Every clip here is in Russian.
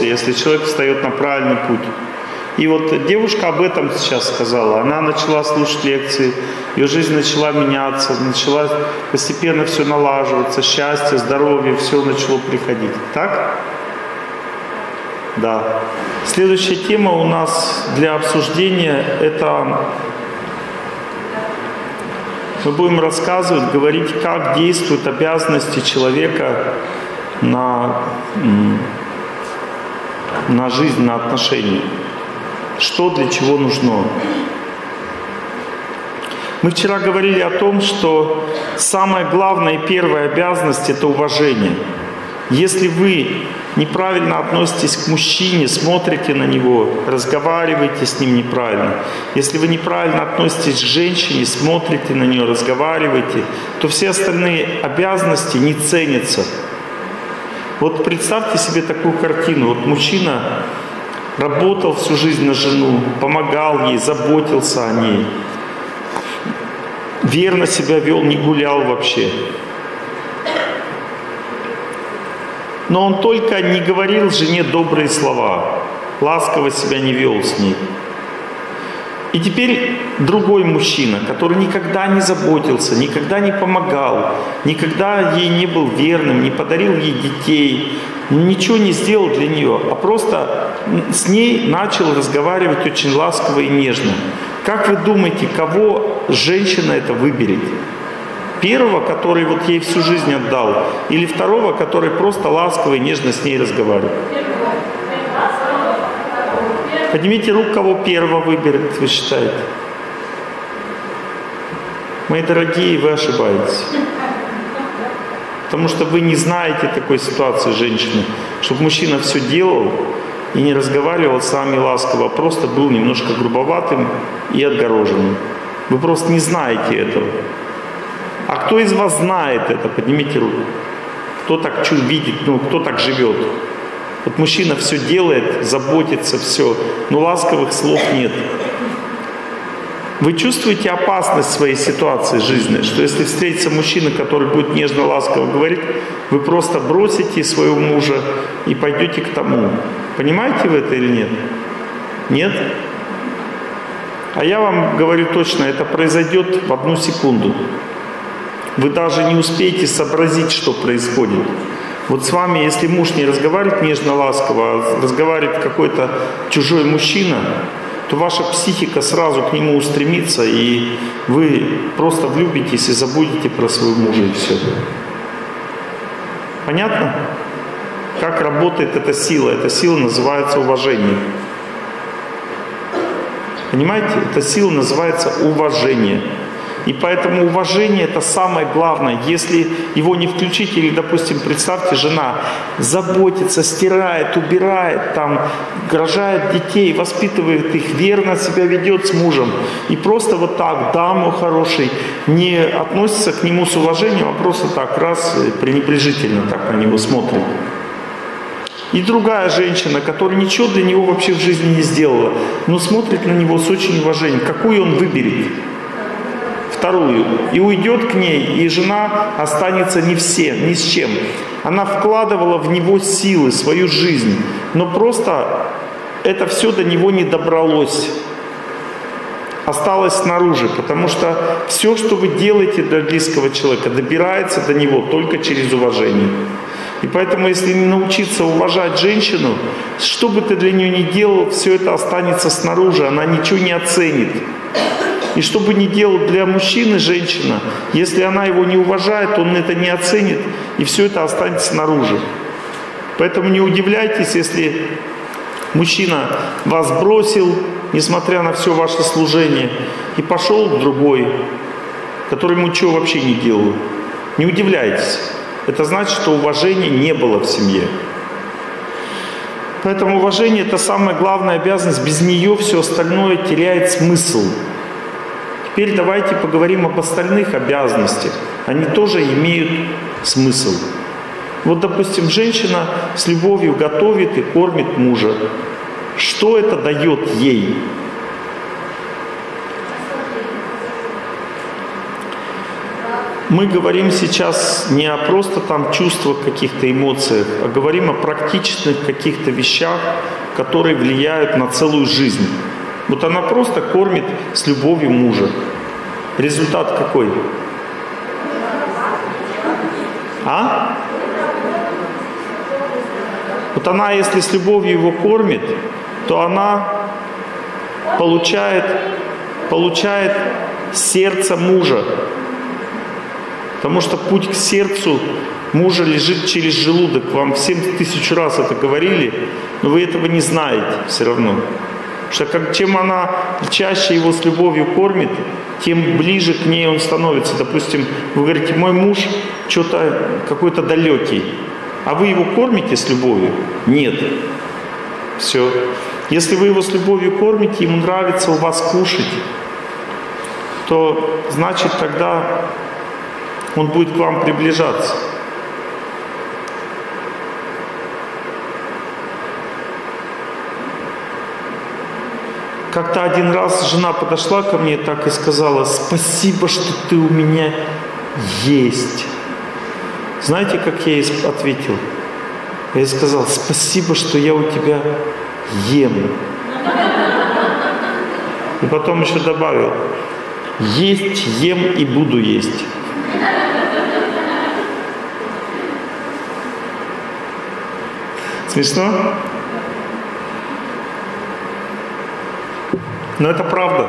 после, если человек встает на правильный путь. И вот девушка об этом сейчас сказала. Она начала слушать лекции, ее жизнь начала меняться, начала постепенно все налаживаться, счастье, здоровье, все начало приходить. Так? Да. Следующая тема у нас для обсуждения – это мы будем рассказывать, говорить, как действуют обязанности человека на, на жизнь, на отношения. Что для чего нужно. Мы вчера говорили о том, что самая главная и первая обязанность – это уважение. Если вы неправильно относитесь к мужчине, смотрите на него, разговариваете с ним неправильно. Если вы неправильно относитесь к женщине, смотрите на нее, разговариваете, то все остальные обязанности не ценятся. Вот представьте себе такую картину. Вот мужчина работал всю жизнь на жену, помогал ей, заботился о ней, верно себя вел, не гулял вообще. Но он только не говорил жене добрые слова, ласково себя не вел с ней. И теперь другой мужчина, который никогда не заботился, никогда не помогал, никогда ей не был верным, не подарил ей детей, ничего не сделал для нее, а просто с ней начал разговаривать очень ласково и нежно. Как вы думаете, кого женщина это выберет? Первого, который вот ей всю жизнь отдал, или второго, который просто ласково и нежно с ней разговаривает? Поднимите руку, кого первого выберет, вы считаете? Мои дорогие, вы ошибаетесь. Потому что вы не знаете такой ситуации женщины, чтобы мужчина все делал и не разговаривал с вами ласково, а просто был немножко грубоватым и отгороженным. Вы просто не знаете этого. А кто из вас знает это? Поднимите руку. Кто так чуть видит, ну, кто так живет? Вот мужчина все делает, заботится, все, но ласковых слов нет. Вы чувствуете опасность своей ситуации жизненной, что если встретится мужчина, который будет нежно, ласково говорить, вы просто бросите своего мужа и пойдете к тому. Понимаете вы это или нет? Нет? А я вам говорю точно, это произойдет в одну секунду. Вы даже не успеете сообразить, что происходит. Вот с вами, если муж не разговаривает нежно, ласково, а разговаривает какой-то чужой мужчина, то ваша психика сразу к нему устремится, и вы просто влюбитесь и забудете про своего мужа и все. Понятно? Как работает эта сила? Эта сила называется уважение. Понимаете? Эта сила называется уважение. И поэтому уважение это самое главное. Если его не включить, или, допустим, представьте, жена заботится, стирает, убирает, там, рожает детей, воспитывает их, верно себя ведет с мужем. И просто вот так, да, мой хороший, не относится к нему с уважением, а просто так, раз, пренебрежительно так на него смотрит. И другая женщина, которая ничего для него вообще в жизни не сделала, но смотрит на него с очень уважением. Какую он выберет? Вторую, и уйдет к ней, и жена останется не все, ни с чем. Она вкладывала в него силы, свою жизнь, но просто это все до него не добралось осталось снаружи, потому что все, что вы делаете для близкого человека, добирается до него только через уважение. И поэтому, если не научиться уважать женщину, что бы ты для нее ни делал, все это останется снаружи, она ничего не оценит. И что бы ни делал для мужчины женщина, если она его не уважает, он это не оценит, и все это останется снаружи. Поэтому не удивляйтесь, если мужчина вас бросил, несмотря на все ваше служение, и пошел к другой, который ему ничего вообще не делал. Не удивляйтесь. Это значит, что уважения не было в семье. Поэтому уважение – это самая главная обязанность. Без нее все остальное теряет смысл. Теперь давайте поговорим об остальных обязанностях. Они тоже имеют смысл. Вот, допустим, женщина с любовью готовит и кормит мужа. Что это дает ей? мы говорим сейчас не о просто там чувствах, каких-то эмоциях, а говорим о практичных каких-то вещах, которые влияют на целую жизнь. Вот она просто кормит с любовью мужа. Результат какой? А? Вот она, если с любовью его кормит, то она получает, получает сердце мужа. Потому что путь к сердцу мужа лежит через желудок. Вам всем тысячу раз это говорили, но вы этого не знаете все равно. Что как, чем она чаще его с любовью кормит, тем ближе к ней он становится. Допустим, вы говорите, мой муж что-то какой-то далекий, а вы его кормите с любовью? Нет. Все. Если вы его с любовью кормите, ему нравится у вас кушать, то значит тогда он будет к вам приближаться. Как-то один раз жена подошла ко мне так и сказала, спасибо, что ты у меня есть. Знаете, как я ей ответил? Я ей сказал, спасибо, что я у тебя ем. И потом еще добавил, есть, ем и буду есть. Смешно? Но это правда.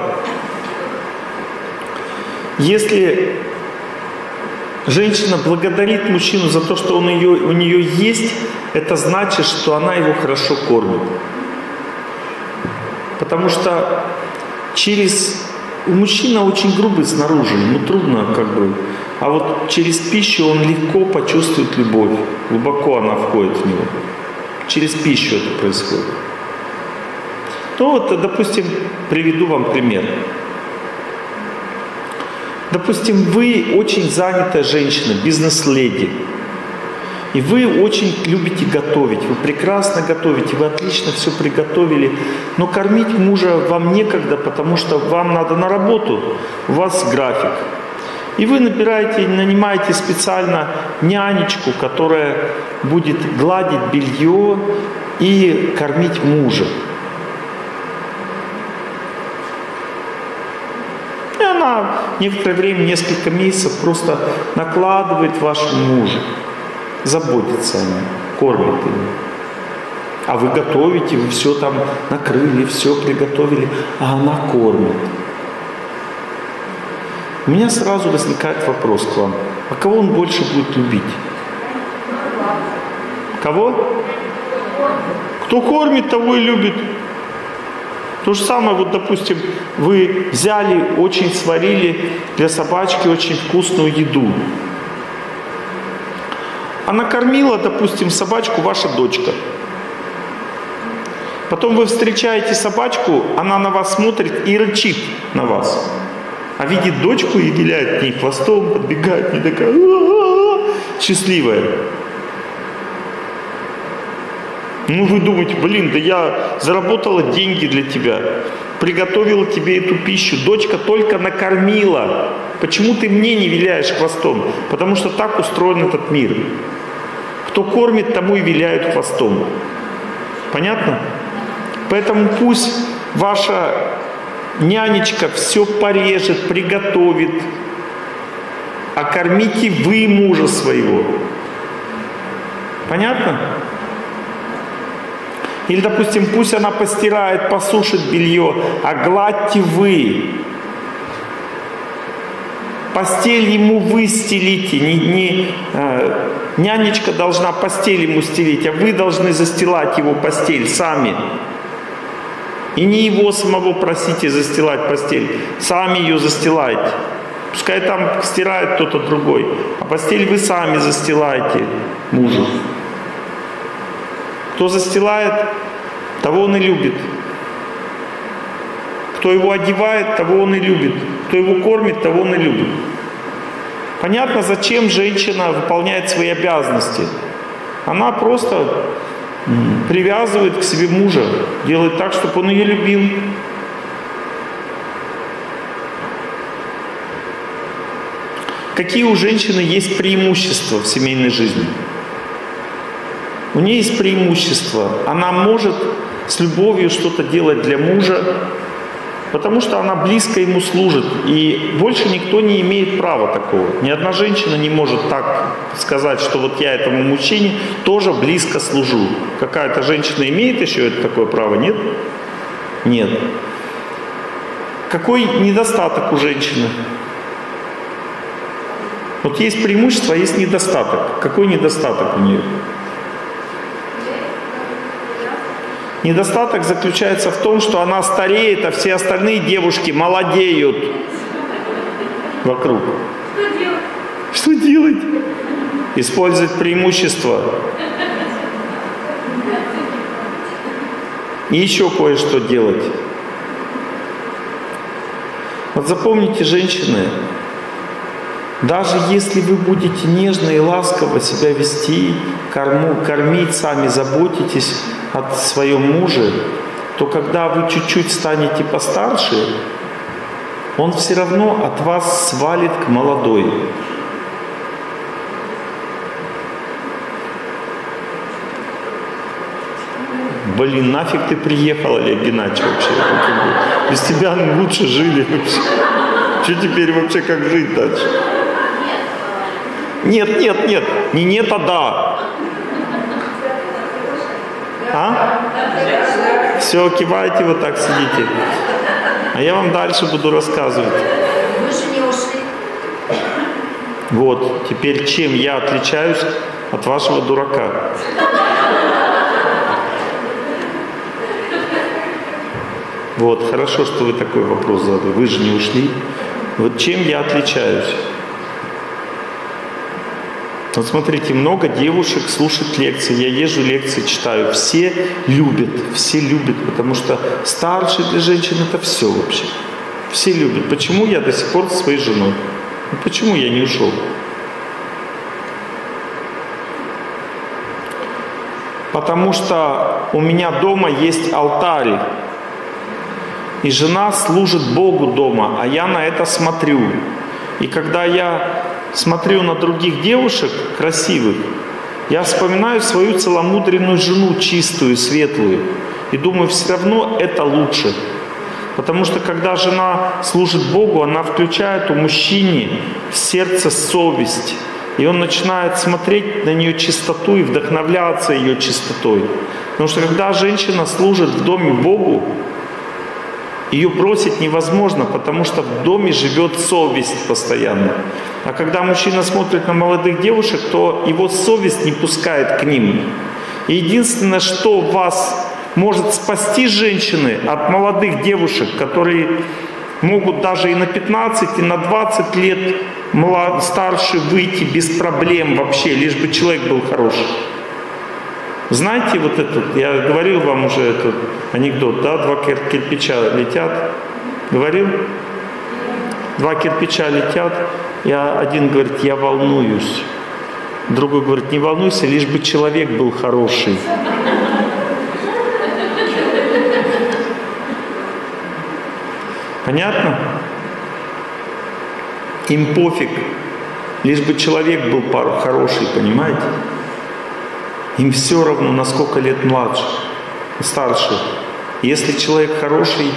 Если женщина благодарит мужчину за то, что он ее, у нее есть, это значит, что она его хорошо кормит. Потому что через... У мужчины очень грубый снаружи, ему трудно как бы... А вот через пищу он легко почувствует любовь. Глубоко она входит в него. Через пищу это происходит. Ну вот, допустим, приведу вам пример. Допустим, вы очень занятая женщина, бизнес-леди. И вы очень любите готовить, вы прекрасно готовите, вы отлично все приготовили, но кормить мужа вам некогда, потому что вам надо на работу, у вас график. И вы набираете, нанимаете специально нянечку, которая будет гладить белье и кормить мужа. И она некоторое время, несколько месяцев просто накладывает вашему мужу, заботится о нем, кормит его. А вы готовите, вы все там накрыли, все приготовили, а она кормит. У меня сразу возникает вопрос к вам. А кого он больше будет любить? Кого? Кто кормит, того и любит. То же самое, вот, допустим, вы взяли, очень сварили для собачки очень вкусную еду. Она кормила, допустим, собачку ваша дочка. Потом вы встречаете собачку, она на вас смотрит и рычит на вас а видит дочку и виляет к ней хвостом, подбегает, не такая счастливая. Ну вы думаете, блин, да я заработала деньги для тебя, приготовила тебе эту пищу, дочка только накормила. Почему ты мне не виляешь хвостом? Потому что так устроен этот мир. Кто кормит, тому и виляют хвостом. Понятно? Поэтому пусть ваша нянечка все порежет, приготовит, а кормите вы мужа своего. Понятно? Или, допустим, пусть она постирает, посушит белье, а гладьте вы. Постель ему вы стелите, не, не, э, нянечка должна постель ему стелить, а вы должны застилать его постель сами. И не его самого просите застилать постель, сами ее застилайте. Пускай там стирает кто-то другой, а постель вы сами застилаете мужу. Кто застилает, того он и любит. Кто его одевает, того он и любит. Кто его кормит, того он и любит. Понятно, зачем женщина выполняет свои обязанности. Она просто привязывает к себе мужа, делает так, чтобы он ее любил. какие у женщины есть преимущества в семейной жизни. У нее есть преимущество. Она может с любовью что-то делать для мужа, потому что она близко ему служит. И больше никто не имеет права такого. Ни одна женщина не может так сказать, что вот я этому мужчине тоже близко служу. Какая-то женщина имеет еще это такое право, нет? Нет. Какой недостаток у женщины? Вот есть преимущество, а есть недостаток. Какой недостаток у нее? Недостаток заключается в том, что она стареет, а все остальные девушки молодеют вокруг. Что делать? Что делать? Использовать преимущество. И еще кое-что делать. Вот запомните, женщины, даже если вы будете нежно и ласково себя вести, корму, кормить сами, заботитесь о своем муже, то когда вы чуть-чуть станете постарше, он все равно от вас свалит к молодой. Блин, нафиг ты приехал, Олег Геннадьевич, вообще? Без тебя лучше жили вообще. Что теперь вообще, как жить дальше? Нет, нет, нет. Не нет, а да. А? Все, кивайте, вот так сидите. А я вам дальше буду рассказывать. Вы же не ушли. Вот, теперь чем я отличаюсь от вашего дурака? Вот, хорошо, что вы такой вопрос задали. Вы же не ушли. Вот чем я отличаюсь? Вот смотрите, много девушек слушают лекции, я езжу лекции, читаю. Все любят, все любят, потому что старший для женщин это все вообще. Все любят. Почему я до сих пор со своей женой? Ну, почему я не ушел? Потому что у меня дома есть алтарь. И жена служит Богу дома, а я на это смотрю. И когда я смотрю на других девушек красивых, я вспоминаю свою целомудренную жену, чистую, светлую, и думаю, все равно это лучше. Потому что когда жена служит Богу, она включает у мужчины в сердце совесть. И он начинает смотреть на нее чистоту и вдохновляться ее чистотой. Потому что когда женщина служит в доме Богу, ее бросить невозможно, потому что в доме живет совесть постоянно. А когда мужчина смотрит на молодых девушек, то его совесть не пускает к ним. И единственное, что вас может спасти женщины от молодых девушек, которые могут даже и на 15, и на 20 лет млад, старше выйти без проблем вообще, лишь бы человек был хороший. Знаете вот этот, я говорил вам уже этот анекдот, да, два кирпича летят, говорил? Два кирпича летят, и один говорит, я волнуюсь. Другой говорит, не волнуйся, лишь бы человек был хороший. Понятно? Им пофиг, лишь бы человек был хороший, понимаете? Им все равно, на сколько лет младше, старше. Если человек хороший,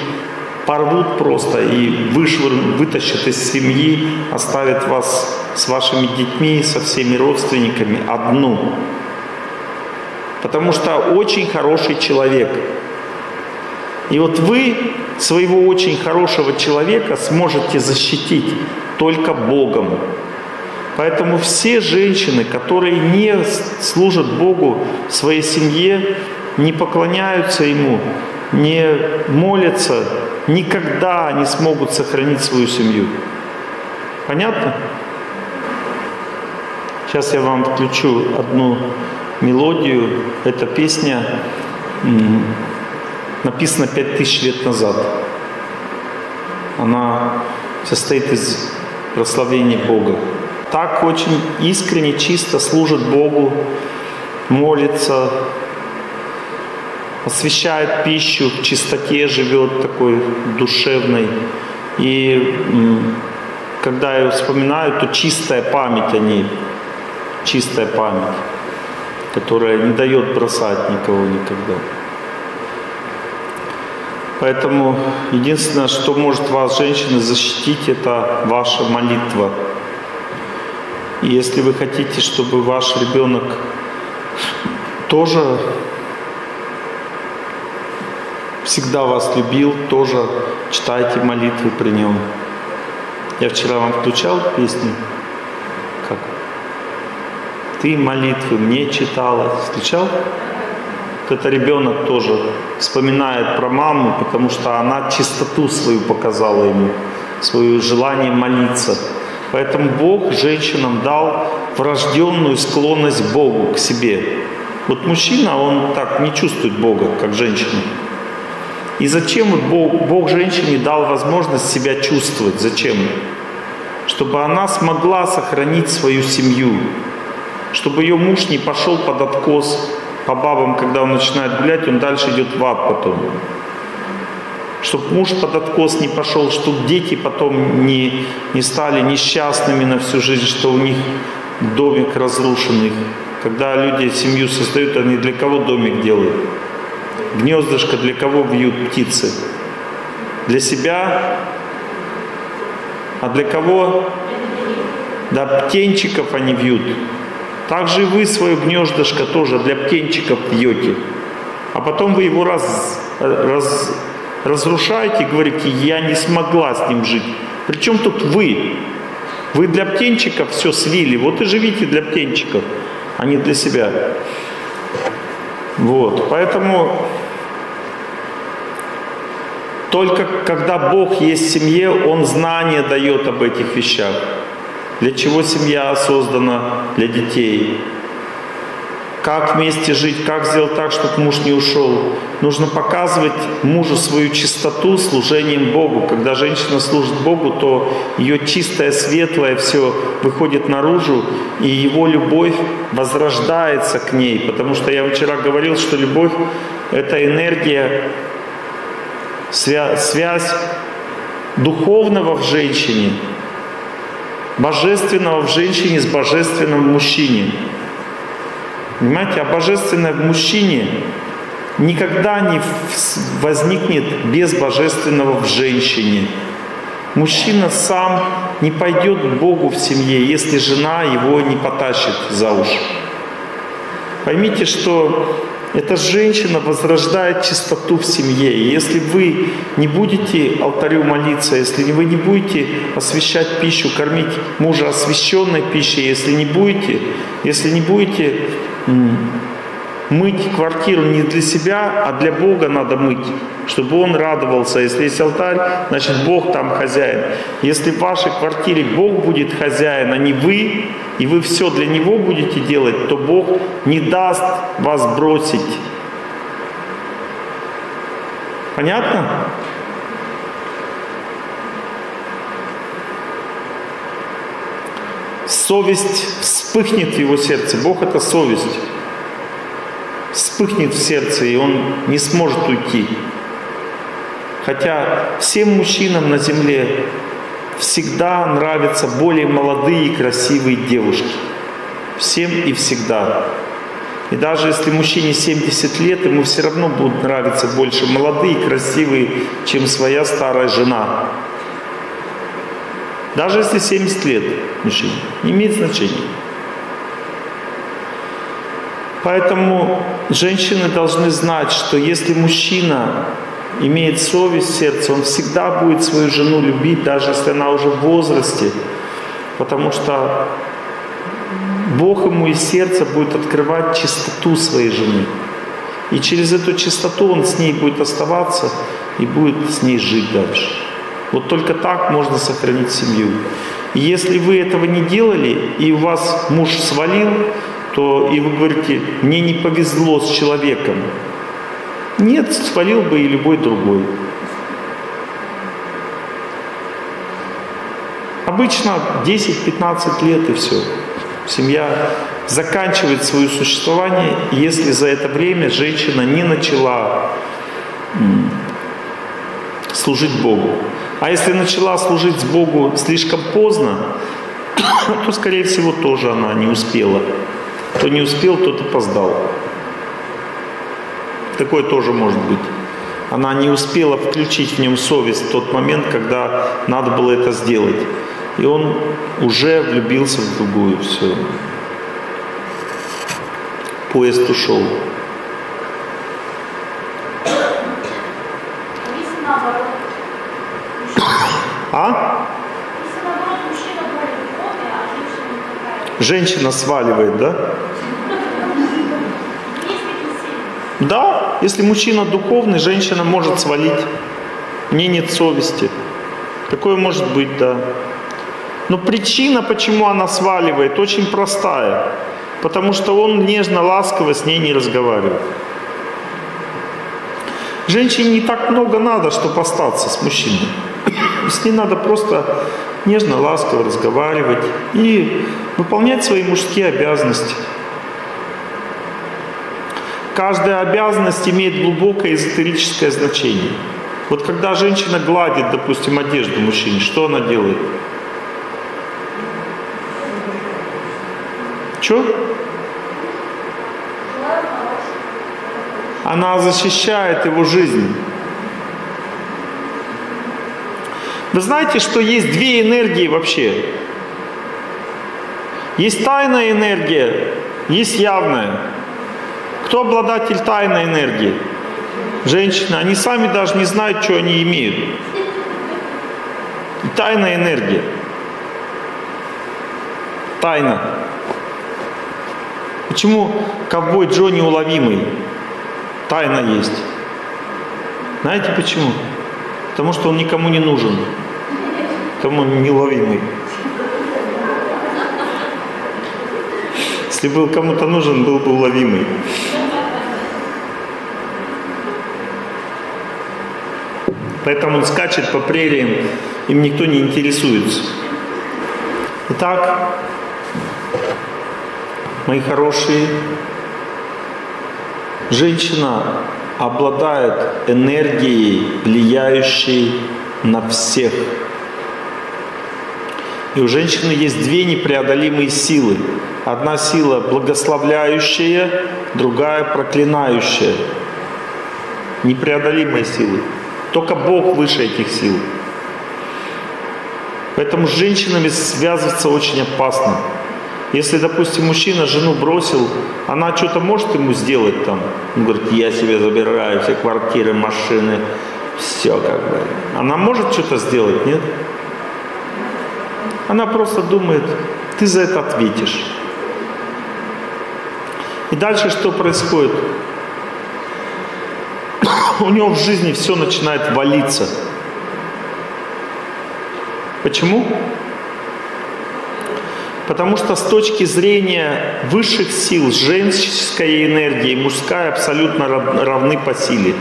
порвут просто и вышвырнут, вытащат из семьи, оставят вас с вашими детьми, со всеми родственниками одну. Потому что очень хороший человек. И вот вы своего очень хорошего человека сможете защитить только Богом. Поэтому все женщины, которые не служат Богу в своей семье, не поклоняются Ему, не молятся, никогда не смогут сохранить свою семью. Понятно? Сейчас я вам включу одну мелодию. Эта песня написана пять тысяч лет назад. Она состоит из прославления Бога так очень искренне, чисто служит Богу, молится, освещает пищу, в чистоте живет такой душевной. И когда ее вспоминаю, то чистая память о ней, чистая память, которая не дает бросать никого никогда. Поэтому единственное, что может вас, женщины, защитить, это ваша молитва. И если вы хотите, чтобы ваш ребенок тоже всегда вас любил, тоже читайте молитвы при нем. Я вчера вам включал песню, как «Ты молитвы мне читала». Включал? Вот это ребенок тоже вспоминает про маму, потому что она чистоту свою показала ему, свое желание молиться. Поэтому Бог женщинам дал врожденную склонность к Богу, к себе. Вот мужчина, он так не чувствует Бога, как женщина. И зачем Бог, Бог женщине дал возможность себя чувствовать? Зачем? Чтобы она смогла сохранить свою семью, чтобы ее муж не пошел под откос по бабам, когда он начинает гулять, он дальше идет в ад потом. Чтобы муж под откос не пошел, чтобы дети потом не, не стали несчастными на всю жизнь, что у них домик разрушенный. Когда люди семью создают, они для кого домик делают? Гнездышко для кого вьют птицы? Для себя? А для кого? Да, птенчиков они вьют. Также и вы свое гнездышко тоже для птенчиков вьете. А потом вы его раз, раз, разрушаете, говорите, я не смогла с ним жить. Причем тут вы? Вы для птенчиков все свили, вот и живите для птенчиков, а не для себя. Вот, поэтому только когда Бог есть в семье, Он знание дает об этих вещах. Для чего семья создана? Для детей. Как вместе жить, как сделать так, чтобы муж не ушел. Нужно показывать мужу свою чистоту служением Богу. Когда женщина служит Богу, то ее чистое, светлое все выходит наружу, и его любовь возрождается к ней. Потому что я вчера говорил, что любовь – это энергия свя- связь духовного в женщине, божественного в женщине с божественным в мужчине. Понимаете, а божественное в мужчине никогда не возникнет без божественного в женщине. Мужчина сам не пойдет к Богу в семье, если жена его не потащит за уши. Поймите, что эта женщина возрождает чистоту в семье. И если вы не будете алтарю молиться, если вы не будете освещать пищу, кормить мужа освященной пищей, если не будете, если не будете мыть квартиру не для себя, а для Бога надо мыть, чтобы Он радовался. Если есть алтарь, значит Бог там хозяин. Если в вашей квартире Бог будет хозяин, а не вы, и вы все для Него будете делать, то Бог не даст вас бросить. Понятно? Совесть вспыхнет в его сердце. Бог это совесть вспыхнет в сердце, и он не сможет уйти. Хотя всем мужчинам на земле всегда нравятся более молодые и красивые девушки. Всем и всегда. И даже если мужчине 70 лет, ему все равно будут нравиться больше молодые и красивые, чем своя старая жена. Даже если 70 лет мужчине, не имеет значения. Поэтому женщины должны знать, что если мужчина имеет совесть в сердце, он всегда будет свою жену любить, даже если она уже в возрасте, потому что Бог ему из сердца будет открывать чистоту своей жены. И через эту чистоту он с ней будет оставаться и будет с ней жить дальше. Вот только так можно сохранить семью. И если вы этого не делали, и у вас муж свалил, то и вы говорите, мне не повезло с человеком. Нет, свалил бы и любой другой. Обычно 10-15 лет и все. Семья заканчивает свое существование, если за это время женщина не начала служить Богу. А если начала служить Богу слишком поздно, то, скорее всего, тоже она не успела. Кто не успел, тот опоздал. Такое тоже может быть. Она не успела включить в нем совесть в тот момент, когда надо было это сделать. И он уже влюбился в другую. Все. Поезд ушел. А? Женщина сваливает, да? Да, если мужчина духовный, женщина может свалить. Мне нет совести. Такое может быть, да. Но причина, почему она сваливает, очень простая. Потому что он нежно, ласково с ней не разговаривает. Женщине не так много надо, чтобы остаться с мужчиной. С ней надо просто нежно, ласково разговаривать и выполнять свои мужские обязанности. Каждая обязанность имеет глубокое эзотерическое значение. Вот когда женщина гладит, допустим, одежду мужчине, что она делает? Что? Она защищает его жизнь. Вы знаете, что есть две энергии вообще. Есть тайная энергия, есть явная. Кто обладатель тайной энергии? Женщины. Они сами даже не знают, что они имеют. Тайная энергия. Тайна. Почему ковбой Джо неуловимый? Тайна есть. Знаете почему? Потому что он никому не нужен. Потому он неуловимый. Если был кому-то нужен, был бы уловимый. Поэтому он скачет по прериям, им никто не интересуется. Итак, мои хорошие, женщина обладает энергией, влияющей на всех. И у женщины есть две непреодолимые силы. Одна сила благословляющая, другая проклинающая. Непреодолимые силы. Только Бог выше этих сил. Поэтому с женщинами связываться очень опасно. Если, допустим, мужчина жену бросил, она что-то может ему сделать там. Он говорит, я себе забираю все квартиры, машины, все как бы. Она может что-то сделать, нет? Она просто думает, ты за это ответишь. И дальше что происходит? У него в жизни все начинает валиться. Почему? Потому что с точки зрения высших сил, женской энергии, мужская абсолютно равны по силе.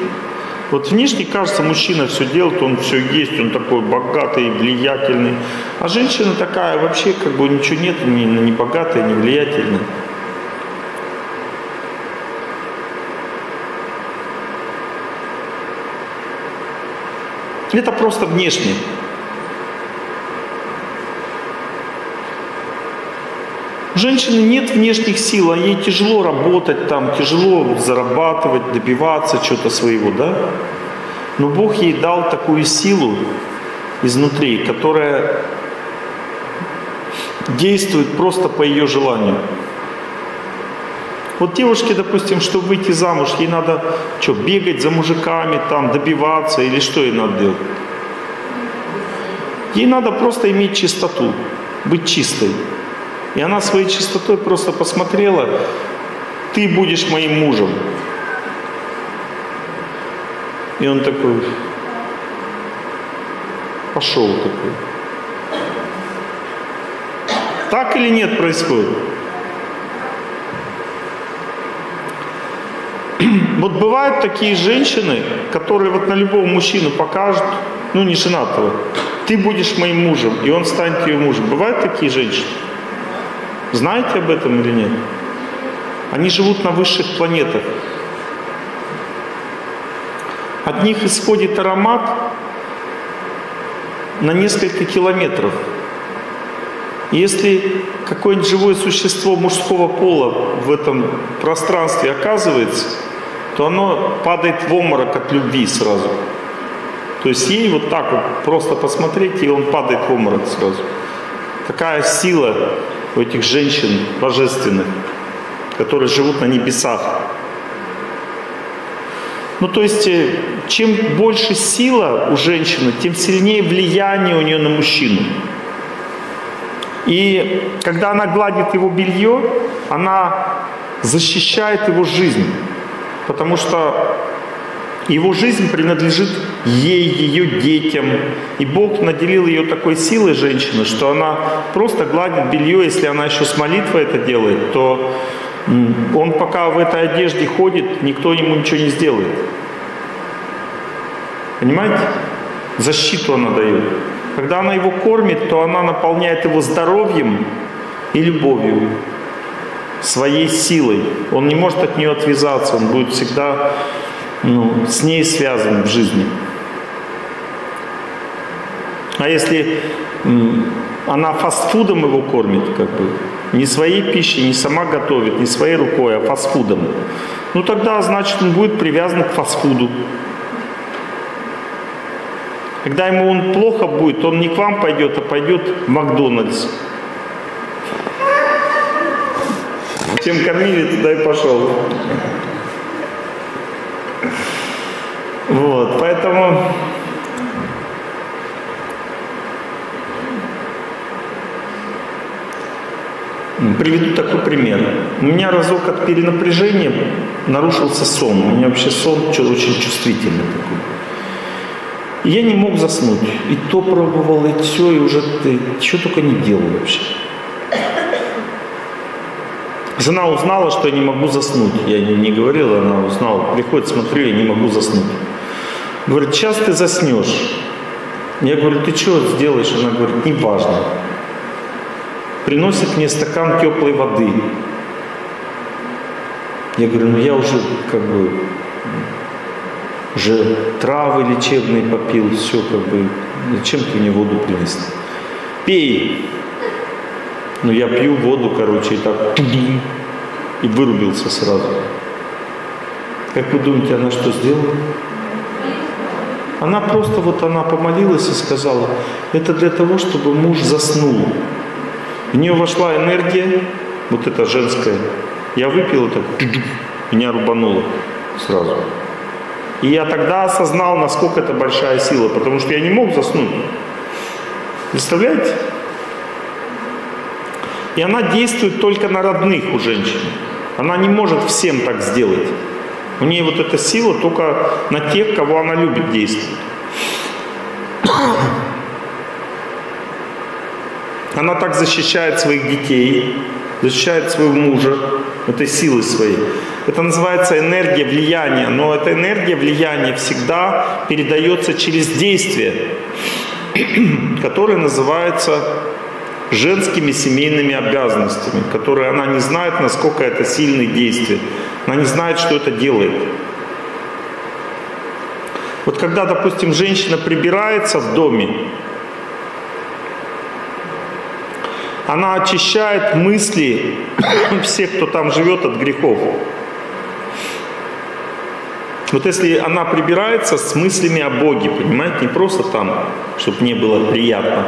Вот внешне кажется, мужчина все делает, он все есть, он такой богатый, влиятельный. А женщина такая вообще как бы ничего нет, ни, ни богатая, ни влиятельная. Это просто внешне. Женщины нет внешних сил, а ей тяжело работать там, тяжело зарабатывать, добиваться чего-то своего, да? Но Бог ей дал такую силу изнутри, которая действует просто по ее желанию. Вот девушке, допустим, чтобы выйти замуж, ей надо что, бегать за мужиками, там, добиваться или что ей надо делать? Ей надо просто иметь чистоту, быть чистой. И она своей чистотой просто посмотрела, ты будешь моим мужем. И он такой, пошел такой. Так или нет происходит? Вот бывают такие женщины, которые вот на любого мужчину покажут, ну не женатого, ты будешь моим мужем, и он станет ее мужем. Бывают такие женщины? Знаете об этом или нет? Они живут на высших планетах. От них исходит аромат, на несколько километров. Если какое-нибудь живое существо мужского пола в этом пространстве оказывается, то оно падает в обморок от любви сразу. То есть ей вот так вот просто посмотреть, и он падает в обморок сразу. Такая сила у этих женщин божественных, которые живут на небесах. Ну, то есть, э, чем больше сила у женщины, тем сильнее влияние у нее на мужчину. И когда она гладит его белье, она защищает его жизнь. Потому что его жизнь принадлежит ей, ее детям. И Бог наделил ее такой силой женщины, что она просто гладит белье, если она еще с молитвой это делает, то он пока в этой одежде ходит, никто ему ничего не сделает. Понимаете? Защиту она дает. Когда она его кормит, то она наполняет его здоровьем и любовью, своей силой. Он не может от нее отвязаться, он будет всегда ну, с ней связан в жизни. А если она фастфудом его кормит, как бы, не своей пищей, не сама готовит, не своей рукой, а фастфудом, ну тогда, значит, он будет привязан к фастфуду. Когда ему он плохо будет, он не к вам пойдет, а пойдет в Макдональдс. Чем кормили, туда и пошел. Вот, поэтому Приведу такой пример. У меня разок от перенапряжения нарушился сон. У меня вообще сон очень чувствительный такой. И я не мог заснуть. И то пробовал, и все, и уже ты что только не делал вообще. Жена узнала, что я не могу заснуть. Я не, не говорил, она узнала. Приходит, смотрю, я не могу заснуть. Говорит, сейчас ты заснешь. Я говорю, ты что сделаешь? Она говорит, не важно. Приносит мне стакан теплой воды. Я говорю, ну я уже как бы уже травы лечебные попил, все как бы, зачем ты мне воду принести? Пей. Ну я пью воду, короче, и так и вырубился сразу. Как вы думаете, она что сделала? Она просто вот она помолилась и сказала, это для того, чтобы муж заснул. В нее вошла энергия, вот эта женская. Я выпил это, меня рубануло сразу. И я тогда осознал, насколько это большая сила, потому что я не мог заснуть. Представляете? И она действует только на родных у женщин. Она не может всем так сделать. У нее вот эта сила только на тех, кого она любит, действует. Она так защищает своих детей, защищает своего мужа этой силой своей. Это называется энергия влияния, но эта энергия влияния всегда передается через действие, которое называется женскими семейными обязанностями, которые она не знает, насколько это сильные действия. Она не знает, что это делает. Вот когда, допустим, женщина прибирается в доме, она очищает мысли всех, кто там живет от грехов. Вот если она прибирается с мыслями о Боге, понимаете, не просто там, чтобы мне было приятно,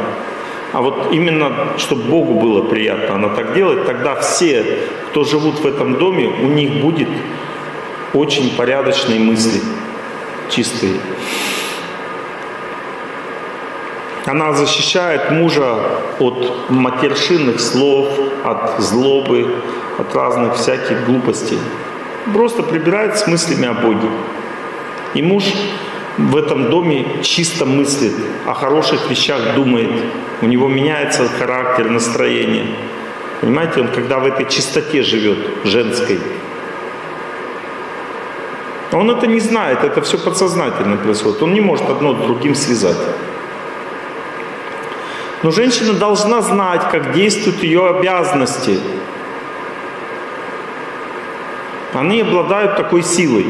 а вот именно, чтобы Богу было приятно, она так делает, тогда все, кто живут в этом доме, у них будет очень порядочные мысли, чистые. Она защищает мужа от матершинных слов, от злобы, от разных всяких глупостей. Просто прибирает с мыслями о Боге. И муж в этом доме чисто мыслит, о хороших вещах думает. У него меняется характер, настроение. Понимаете, он когда в этой чистоте живет, женской. Он это не знает, это все подсознательно происходит. Он не может одно с другим связать. Но женщина должна знать, как действуют ее обязанности. Они обладают такой силой.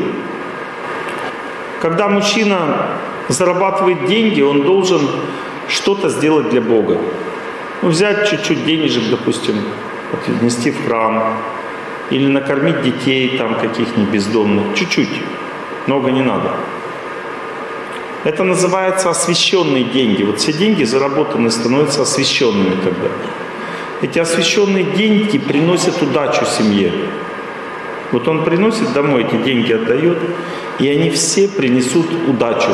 Когда мужчина зарабатывает деньги, он должен что-то сделать для Бога. Ну, взять чуть-чуть денежек, допустим, отнести в храм, или накормить детей там каких-нибудь бездомных, чуть-чуть, много не надо. Это называется освященные деньги. Вот все деньги заработанные становятся освященными тогда. Эти освященные деньги приносят удачу семье. Вот он приносит домой эти деньги, отдает, и они все принесут удачу.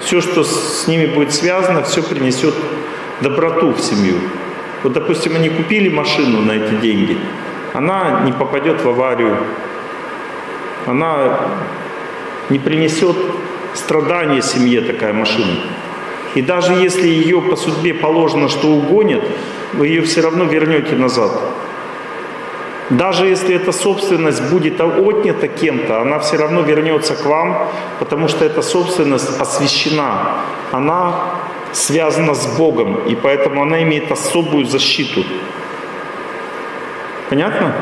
Все, что с ними будет связано, все принесет доброту в семью. Вот, допустим, они купили машину на эти деньги, она не попадет в аварию, она не принесет страдания семье такая машина. И даже если ее по судьбе положено, что угонят, вы ее все равно вернете назад. Даже если эта собственность будет отнята кем-то, она все равно вернется к вам, потому что эта собственность освящена. Она связана с Богом, и поэтому она имеет особую защиту. Понятно?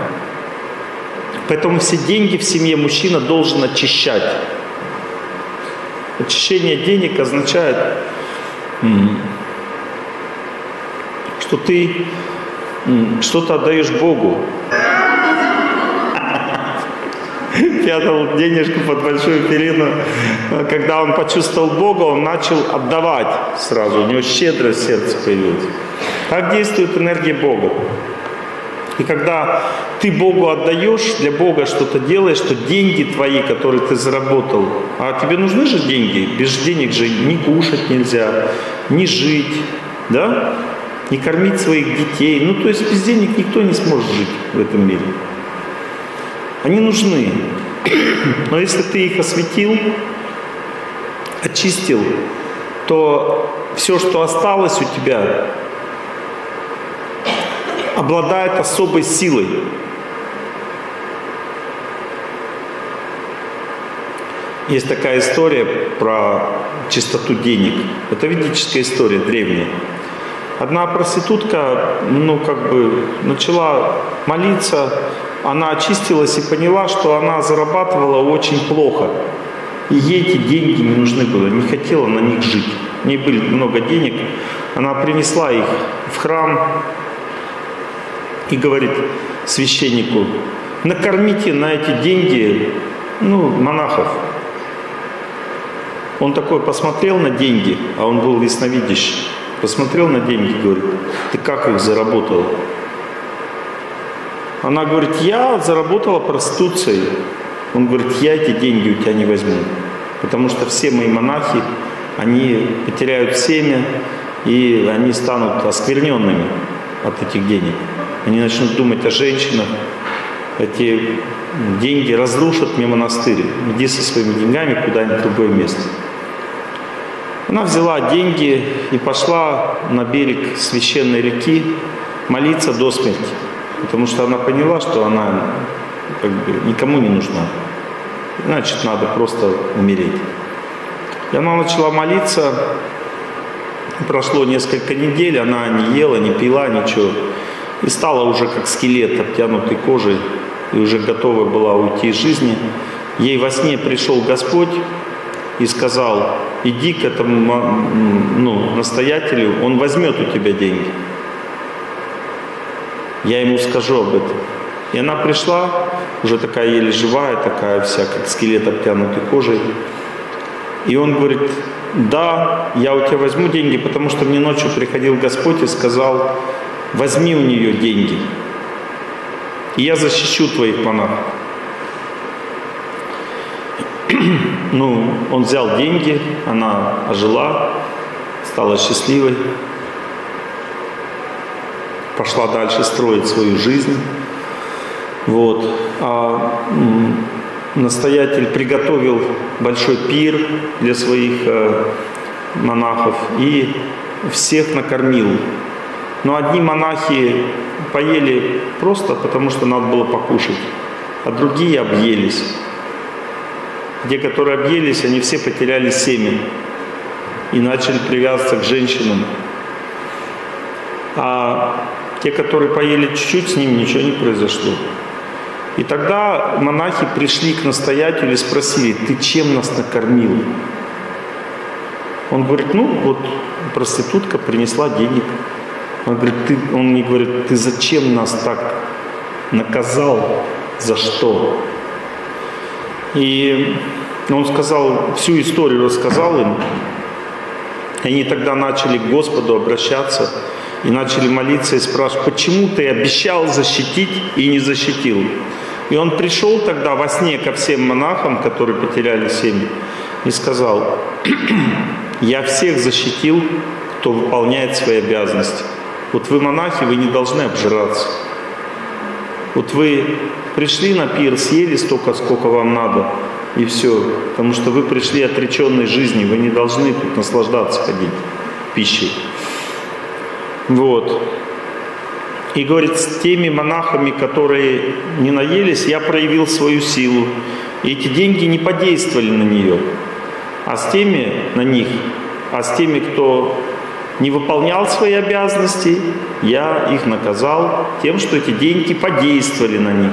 Поэтому все деньги в семье мужчина должен очищать. Очищение денег означает, что ты что-то отдаешь Богу. Пятал денежку под большую перину. Когда он почувствовал Бога, он начал отдавать сразу. У него щедрость сердце появилась. Так действует энергия Бога. И когда ты Богу отдаешь, для Бога что-то делаешь, что деньги твои, которые ты заработал, а тебе нужны же деньги, без денег же ни кушать нельзя, ни жить, да, не кормить своих детей. Ну, то есть без денег никто не сможет жить в этом мире. Они нужны. Но если ты их осветил, очистил, то все, что осталось у тебя, обладает особой силой. Есть такая история про чистоту денег. Это ведическая история, древняя. Одна проститутка, ну, как бы, начала молиться, она очистилась и поняла, что она зарабатывала очень плохо. И ей эти деньги не нужны были, не хотела на них жить. У нее были много денег. Она принесла их в храм, и говорит священнику, накормите на эти деньги ну, монахов. Он такой посмотрел на деньги, а он был ясновидящий, посмотрел на деньги и говорит, ты как их заработал? Она говорит, я заработала проституцией. Он говорит, я эти деньги у тебя не возьму, потому что все мои монахи, они потеряют семя, и они станут оскверненными от этих денег. Они начнут думать о женщинах. Эти деньги разрушат мне монастырь. Иди со своими деньгами куда-нибудь в другое место. Она взяла деньги и пошла на берег священной реки молиться до смерти. Потому что она поняла, что она как бы, никому не нужна. Значит, надо просто умереть. И она начала молиться. Прошло несколько недель, она не ела, не пила, ничего и стала уже как скелет, обтянутый кожей, и уже готова была уйти из жизни. Ей во сне пришел Господь и сказал, иди к этому ну, настоятелю, он возьмет у тебя деньги. Я ему скажу об этом. И она пришла, уже такая еле живая, такая вся, как скелет, обтянутый кожей. И он говорит, да, я у тебя возьму деньги, потому что мне ночью приходил Господь и сказал, возьми у нее деньги, и я защищу твоих монахов. ну, он взял деньги, она ожила, стала счастливой, пошла дальше строить свою жизнь. Вот. А настоятель приготовил большой пир для своих э, монахов и всех накормил но одни монахи поели просто потому, что надо было покушать, а другие объелись. Те, которые объелись, они все потеряли семя и начали привязываться к женщинам. А те, которые поели чуть-чуть, с ним ничего не произошло. И тогда монахи пришли к настоятелю и спросили, ты чем нас накормил? Он говорит, ну вот проститутка принесла денег. Он говорит, ты, он мне говорит, ты зачем нас так наказал? За что? И он сказал, всю историю рассказал им. И они тогда начали к Господу обращаться и начали молиться и спрашивать, почему ты обещал защитить и не защитил? И он пришел тогда во сне ко всем монахам, которые потеряли семьи, и сказал, я всех защитил, кто выполняет свои обязанности. Вот вы монахи, вы не должны обжираться. Вот вы пришли на пир, съели столько, сколько вам надо, и все. Потому что вы пришли отреченной жизни, вы не должны тут наслаждаться ходить пищей. Вот. И говорит, с теми монахами, которые не наелись, я проявил свою силу. И эти деньги не подействовали на нее. А с теми, на них, а с теми, кто не выполнял свои обязанности, я их наказал тем, что эти деньги подействовали на них.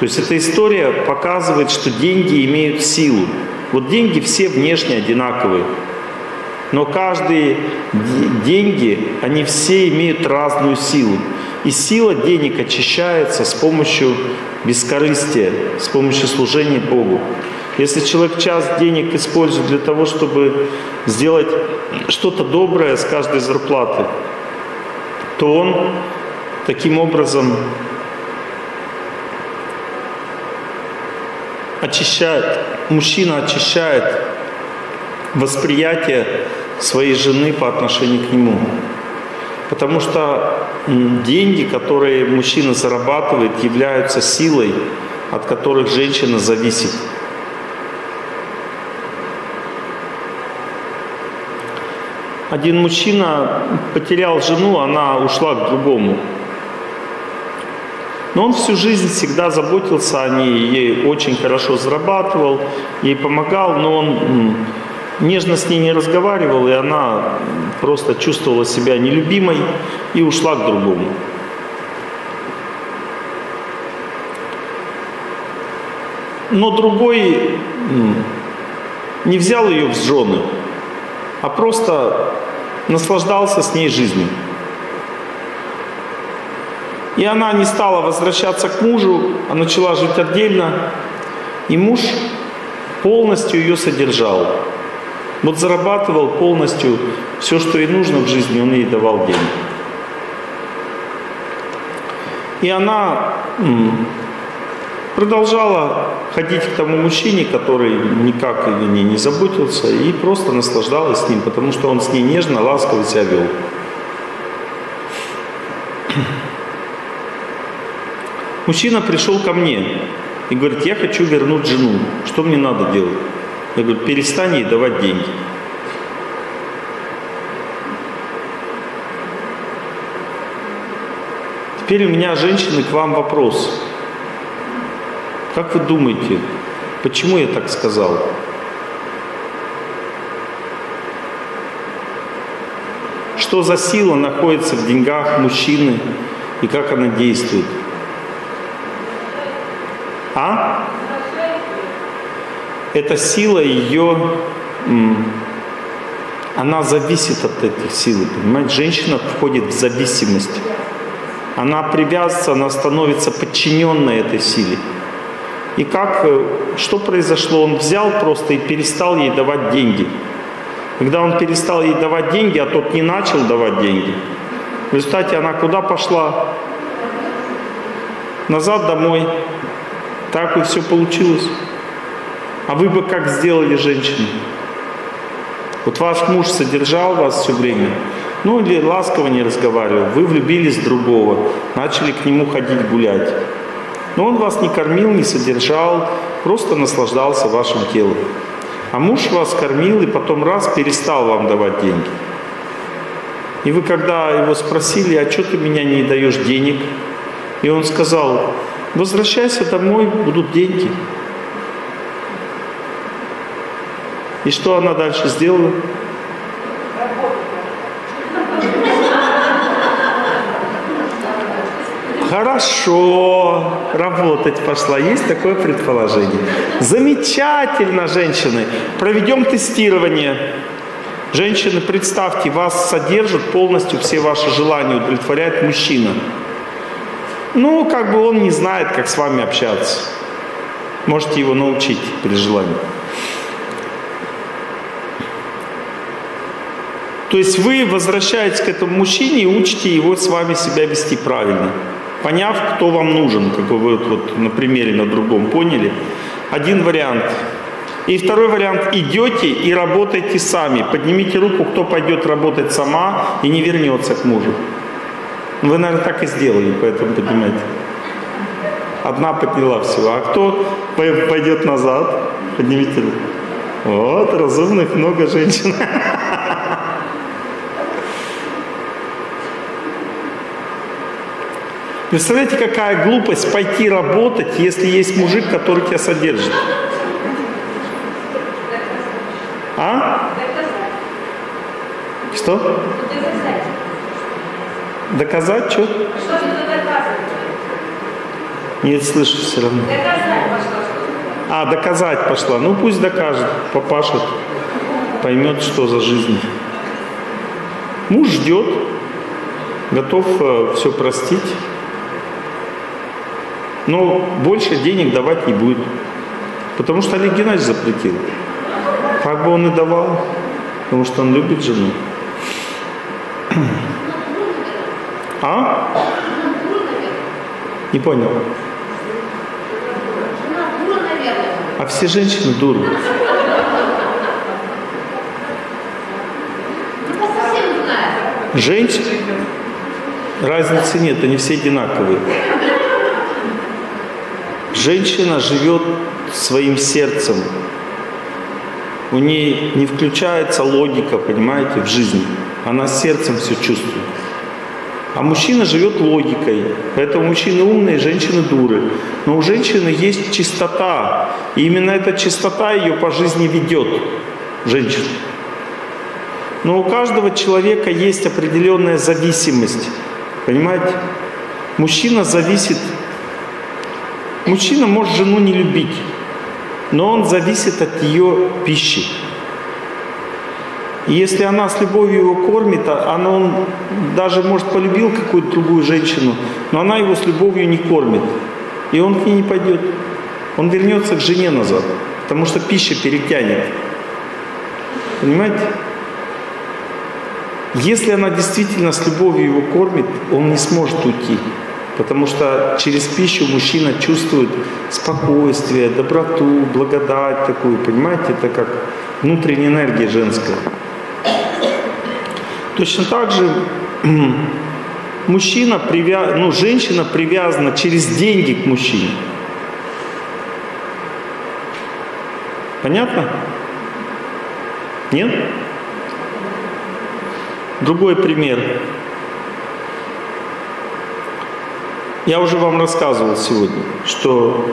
То есть эта история показывает, что деньги имеют силу. Вот деньги все внешне одинаковые. Но каждые деньги, они все имеют разную силу. И сила денег очищается с помощью бескорыстия, с помощью служения Богу. Если человек час денег использует для того, чтобы сделать что-то доброе с каждой зарплаты, то он таким образом очищает, мужчина очищает восприятие своей жены по отношению к нему. Потому что деньги, которые мужчина зарабатывает, являются силой, от которых женщина зависит. Один мужчина потерял жену, она ушла к другому. Но он всю жизнь всегда заботился о ней, ей очень хорошо зарабатывал, ей помогал, но он нежно с ней не разговаривал, и она просто чувствовала себя нелюбимой и ушла к другому. Но другой не взял ее в жены, а просто наслаждался с ней жизнью. И она не стала возвращаться к мужу, а начала жить отдельно. И муж полностью ее содержал. Вот зарабатывал полностью все, что ей нужно в жизни, он ей давал деньги. И она продолжала ходить к тому мужчине, который никак о ней не заботился, и просто наслаждалась с ним, потому что он с ней нежно, ласково себя вел. Мужчина пришел ко мне и говорит, я хочу вернуть жену. Что мне надо делать? Я говорю, перестань ей давать деньги. Теперь у меня, женщины, к вам вопрос. Как вы думаете, почему я так сказал? Что за сила находится в деньгах мужчины и как она действует? А? Эта сила ее, она зависит от этой силы, понимаете? Женщина входит в зависимость. Она привязывается, она становится подчиненной этой силе. И как, э, что произошло? Он взял просто и перестал ей давать деньги. Когда он перестал ей давать деньги, а тот не начал давать деньги, в результате она куда пошла? Назад домой. Так и все получилось. А вы бы как сделали женщину? Вот ваш муж содержал вас все время, ну или ласково не разговаривал, вы влюбились в другого, начали к нему ходить гулять. Но он вас не кормил, не содержал, просто наслаждался вашим телом. А муж вас кормил и потом раз перестал вам давать деньги. И вы когда его спросили, а что ты меня не даешь денег? И он сказал, Возвращайся домой, будут деньги. И что она дальше сделала? Хорошо, работать пошла. Есть такое предположение. Замечательно, женщины. Проведем тестирование. Женщины, представьте, вас содержит полностью все ваши желания, удовлетворяет мужчина. Ну, как бы он не знает, как с вами общаться. Можете его научить при желании. То есть вы возвращаетесь к этому мужчине и учите его с вами себя вести правильно. Поняв, кто вам нужен, как вы вот, на примере на другом поняли. Один вариант. И второй вариант. Идете и работаете сами. Поднимите руку, кто пойдет работать сама и не вернется к мужу. Вы, наверное, так и сделали, поэтому поднимайте. Одна подняла всего. А кто пойдет назад? Поднимите руку. Вот, разумных много женщин. Представляете, какая глупость пойти работать, если есть мужик, который тебя содержит? А? Что? Доказать что? Нет, слышу все равно. А, доказать пошла. Ну пусть докажет, попашет, поймет, что за жизнь. Муж ждет, готов э, все простить. Но больше денег давать не будет. Потому что Олег Геннадьевич запретил. Как бы он и давал, потому что он любит жену. А? Не понял. А все женщины дуры. Женщин разницы нет, они все одинаковые. Женщина живет своим сердцем. У ней не включается логика, понимаете, в жизни. Она сердцем все чувствует. А мужчина живет логикой. Поэтому мужчины умные, женщины дуры. Но у женщины есть чистота. И именно эта чистота ее по жизни ведет. Женщина. Но у каждого человека есть определенная зависимость. Понимаете? Мужчина зависит Мужчина может жену не любить, но он зависит от ее пищи. И если она с любовью его кормит, а она, он даже, может, полюбил какую-то другую женщину, но она его с любовью не кормит. И он к ней не пойдет. Он вернется к жене назад, потому что пища перетянет. Понимаете? Если она действительно с любовью его кормит, он не сможет уйти. Потому что через пищу мужчина чувствует спокойствие, доброту, благодать такую, понимаете, это как внутренняя энергия женская. Точно так же мужчина привя... ну, женщина привязана через деньги к мужчине. Понятно? Нет? Другой пример. Я уже вам рассказывал сегодня, что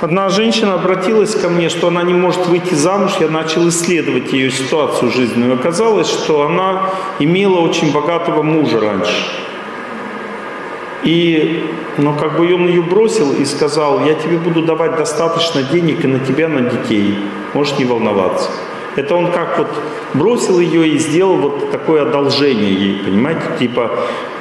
одна женщина обратилась ко мне, что она не может выйти замуж. Я начал исследовать ее ситуацию жизненную. Оказалось, что она имела очень богатого мужа раньше. И, ну, как бы он ее бросил и сказал, я тебе буду давать достаточно денег и на тебя, на детей. Можешь не волноваться. Это он как вот бросил ее и сделал вот такое одолжение ей, понимаете? Типа,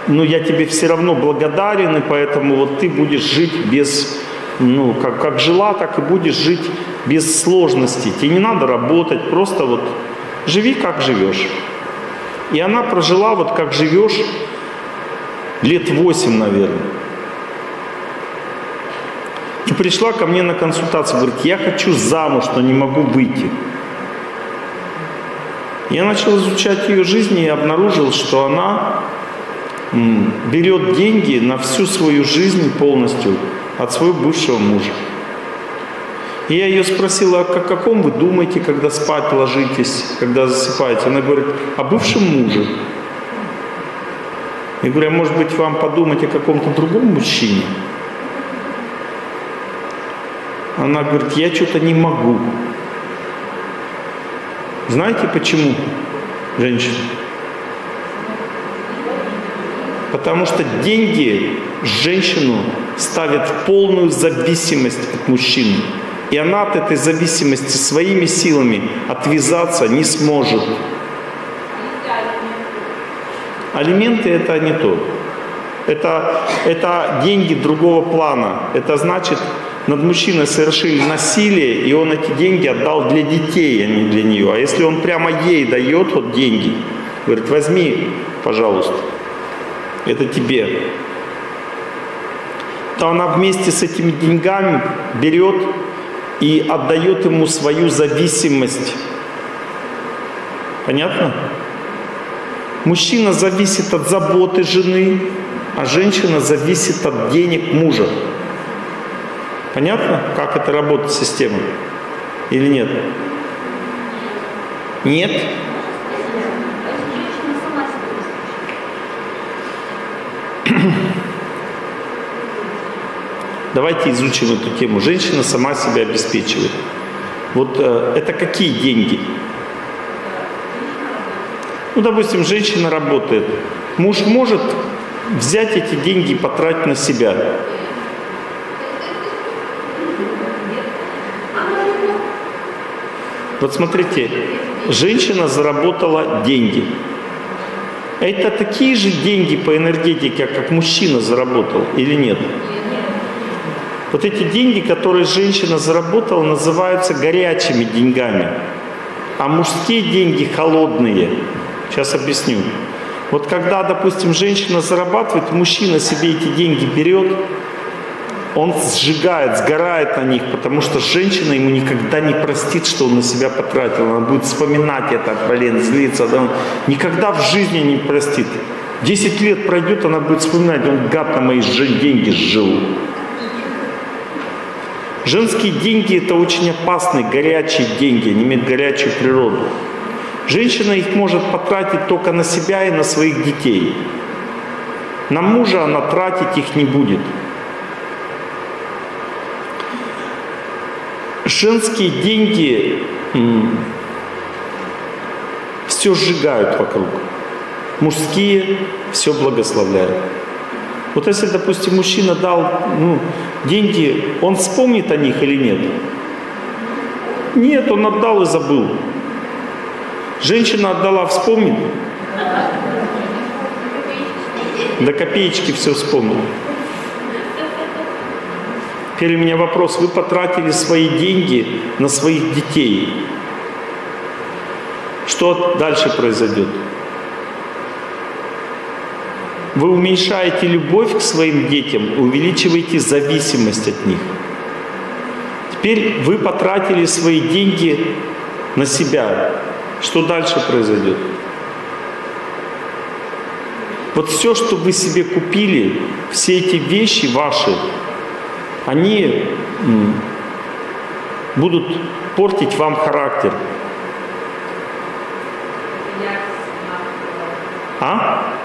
ну я тебе все равно благодарен, и поэтому вот ты будешь жить без, ну как, как жила, так и будешь жить без сложностей. Тебе не надо работать, просто вот живи как живешь. И она прожила вот как живешь лет восемь, наверное. И пришла ко мне на консультацию, говорит, я хочу замуж, но не могу выйти. Я начал изучать ее жизнь и обнаружил, что она берет деньги на всю свою жизнь полностью от своего бывшего мужа. И я ее спросила, о каком вы думаете, когда спать ложитесь, когда засыпаете? Она говорит, о бывшем муже. Я говорю, а может быть вам подумать о каком-то другом мужчине? Она говорит, я что-то не могу. Знаете почему, женщина? Потому что деньги женщину ставят в полную зависимость от мужчины. И она от этой зависимости своими силами отвязаться не сможет. Алименты это не то. Это, это деньги другого плана. Это значит, над мужчиной совершили насилие, и он эти деньги отдал для детей, а не для нее. А если он прямо ей дает вот деньги, говорит, возьми, пожалуйста, это тебе, то она вместе с этими деньгами берет и отдает ему свою зависимость. Понятно? Мужчина зависит от заботы жены, а женщина зависит от денег мужа. Понятно, как это работает система? Или нет? Нет? Давайте изучим эту тему. Женщина сама себя обеспечивает. Вот э, это какие деньги? Ну, допустим, женщина работает. Муж может взять эти деньги и потратить на себя. Вот смотрите, женщина заработала деньги. Это такие же деньги по энергетике, как мужчина заработал или нет? Вот эти деньги, которые женщина заработала, называются горячими деньгами. А мужские деньги холодные. Сейчас объясню. Вот когда, допустим, женщина зарабатывает, мужчина себе эти деньги берет, он сжигает, сгорает на них, потому что женщина ему никогда не простит, что он на себя потратил. Она будет вспоминать это, блин, злиться. Да? Никогда в жизни не простит. Десять лет пройдет, она будет вспоминать, он гад на мои деньги сжил. Женские деньги – это очень опасные, горячие деньги, они имеют горячую природу. Женщина их может потратить только на себя и на своих детей. На мужа она тратить их не будет. Женские деньги все сжигают вокруг. Мужские все благословляют. Вот если, допустим, мужчина дал ну, деньги, он вспомнит о них или нет? Нет, он отдал и забыл. Женщина отдала, вспомнит? До копеечки все вспомнил. Теперь у меня вопрос. Вы потратили свои деньги на своих детей. Что дальше произойдет? Вы уменьшаете любовь к своим детям, увеличиваете зависимость от них. Теперь вы потратили свои деньги на себя. Что дальше произойдет? Вот все, что вы себе купили, все эти вещи ваши, они будут портить вам характер. А?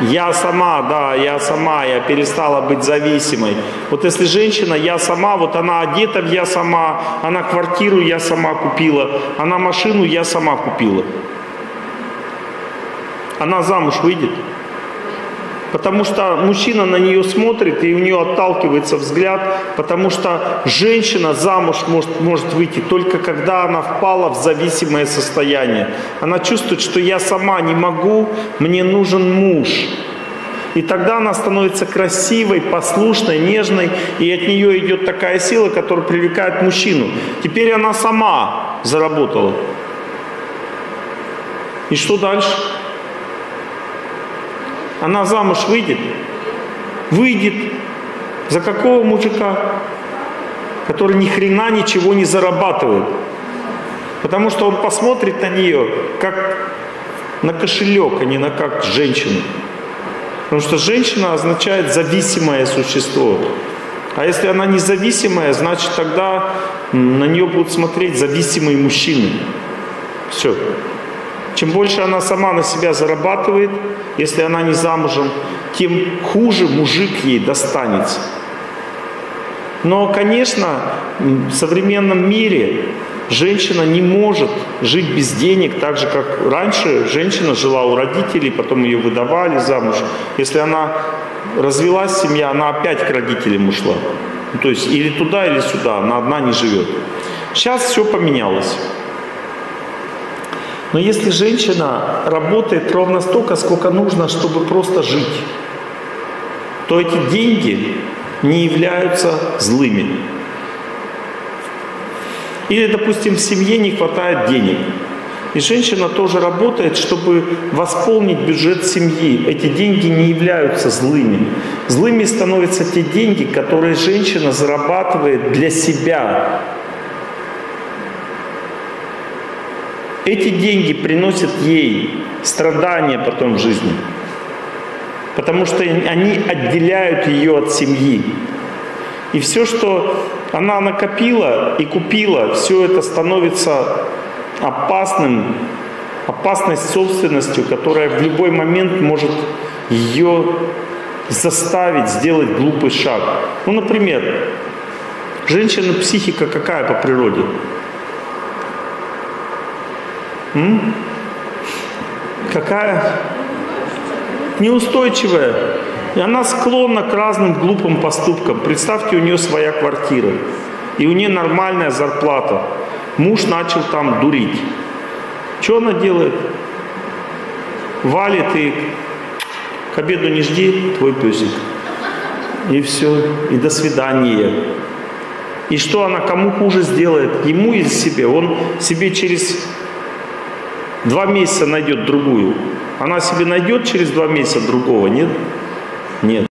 Я сама, да, я сама, я перестала быть зависимой. Вот если женщина, я сама, вот она одета в я сама, она квартиру я сама купила, она машину я сама купила. Она замуж выйдет. Потому что мужчина на нее смотрит, и у нее отталкивается взгляд, потому что женщина замуж может, может выйти только когда она впала в зависимое состояние. Она чувствует, что я сама не могу, мне нужен муж. И тогда она становится красивой, послушной, нежной, и от нее идет такая сила, которая привлекает мужчину. Теперь она сама заработала. И что дальше? Она замуж выйдет? Выйдет. За какого мужика? Который ни хрена ничего не зарабатывает. Потому что он посмотрит на нее как на кошелек, а не на как женщину. Потому что женщина означает зависимое существо. А если она независимая, значит тогда на нее будут смотреть зависимые мужчины. Все. Чем больше она сама на себя зарабатывает, если она не замужем, тем хуже мужик ей достанется. Но, конечно, в современном мире женщина не может жить без денег, так же, как раньше женщина жила у родителей, потом ее выдавали замуж. Если она развелась, семья, она опять к родителям ушла. То есть или туда, или сюда, она одна не живет. Сейчас все поменялось. Но если женщина работает ровно столько, сколько нужно, чтобы просто жить, то эти деньги не являются злыми. Или, допустим, в семье не хватает денег. И женщина тоже работает, чтобы восполнить бюджет семьи. Эти деньги не являются злыми. Злыми становятся те деньги, которые женщина зарабатывает для себя. Эти деньги приносят ей страдания потом в жизни. Потому что они отделяют ее от семьи. И все, что она накопила и купила, все это становится опасным, опасной собственностью, которая в любой момент может ее заставить сделать глупый шаг. Ну, например, женщина психика какая по природе? М? Какая? Неустойчивая. И она склонна к разным глупым поступкам. Представьте, у нее своя квартира. И у нее нормальная зарплата. Муж начал там дурить. Что она делает? Валит и к обеду не жди, твой песик. И все. И до свидания. И что она кому хуже сделает? Ему или себе? Он себе через два месяца найдет другую. Она себе найдет через два месяца другого, нет? Нет.